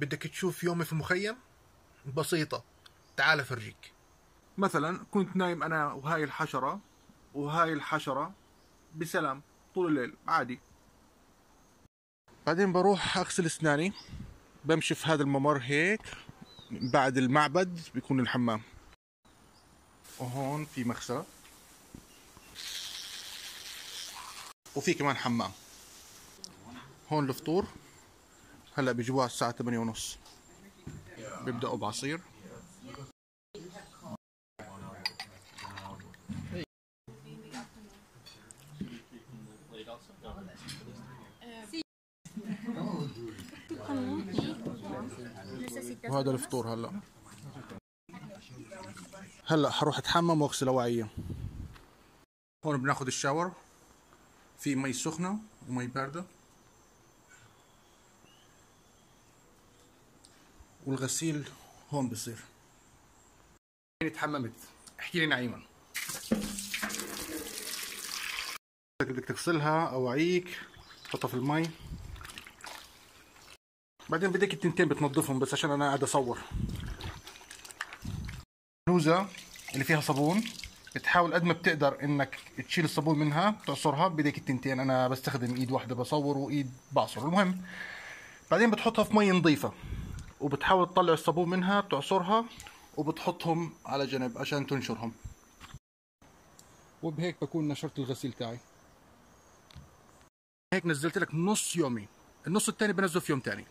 بدك تشوف يومي في المخيم بسيطة. تعال افرجيك مثلا كنت نايم أنا وهاي الحشرة وهاي الحشرة بسلام طول الليل عادي. بعدين بروح أغسل أسناني. بمشي في هذا الممر هيك بعد المعبد بيكون الحمام. وهون في مغسلة وفي كمان حمام. هون الفطور. هلا بيجيبوها الساعة 8 ونص. بيبدأوا بعصير. وهذا الفطور هلا. هلا حروح اتحمم واغسل اواعية هون بناخذ الشاور. في مي سخنة ومي باردة. والغسيل هون بصير. تحممت. احكي لي نعيما. بدك تغسلها اواعيك تحطها في المي. بعدين بدك التنتين بتنظفهم بس عشان أنا قاعد أصور. نوزة اللي فيها صابون بتحاول قد ما بتقدر إنك تشيل الصابون منها تعصرها بدك التنتين. أنا بستخدم إيد واحدة بصور وإيد بعصر المهم بعدين بتحطها في مي نظيفة. وبتحاول تطلع الصابون منها بتعصرها وبتحطهم على جنب عشان تنشرهم. وبهيك بكون نشرت الغسيل تاعي. هيك نزلت لك نص يومي. النص الثاني بنزله في يوم ثاني